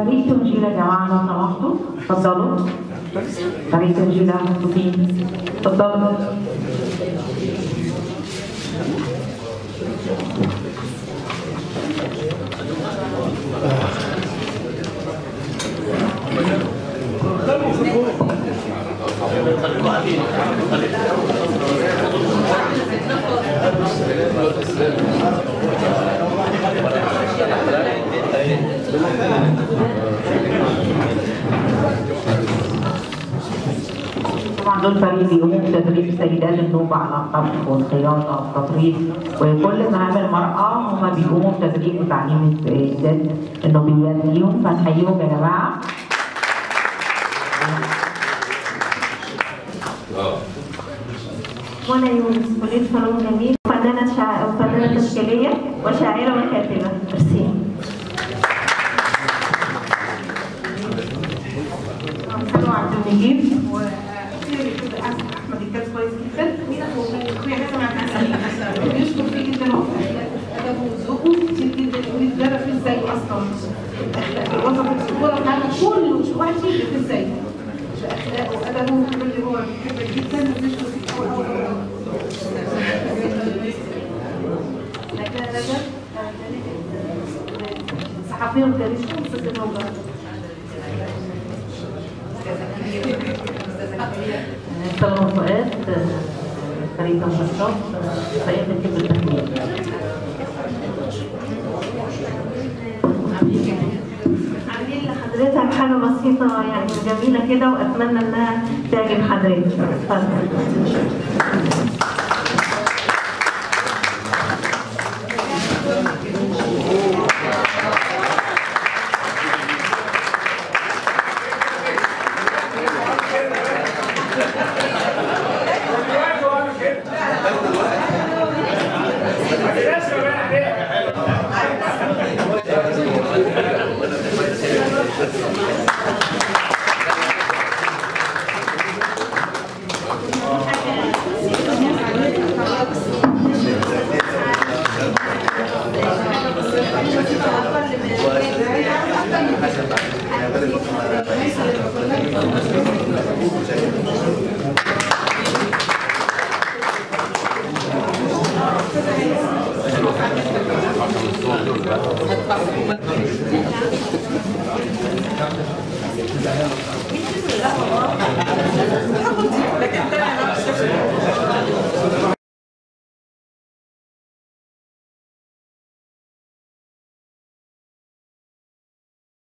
فريق تنجيل يا جماعة لو سمحتوا اتفضلوا فريق تنجيل مكتوبين اتفضلوا طبعا دول فريق بيقوموا بتدريب سيدات النوبة على الطبخ والخياطة والتطريز وكل مهام المرأة هما بيقوموا بتدريب وتعليم السيدات النوبيات ليهم فنحييهم يا جماعة. منى يونس كلية فنون جميل فنانة شع... فنانة تشكيلية وشاعرة وكاتبة. ميرسي. حلو عبد المجيد. احمد الكاس كويس جدا واخويا فيه جدا ادبه وذوقه كتير جدا يقول الدرة في إزاي أصلا وصف الصورة بتاعته كله واحد فيه في إزاي اخلاقه وادبه اللي هو بيحبك جدا وبيشكر فيك قوي قوي صحفيه وتاريخ ست نوبه سلمى فؤاد يعني جميلة كده وأتمنى إنها تعجب حضرتك. اتفضل. 没打，没打。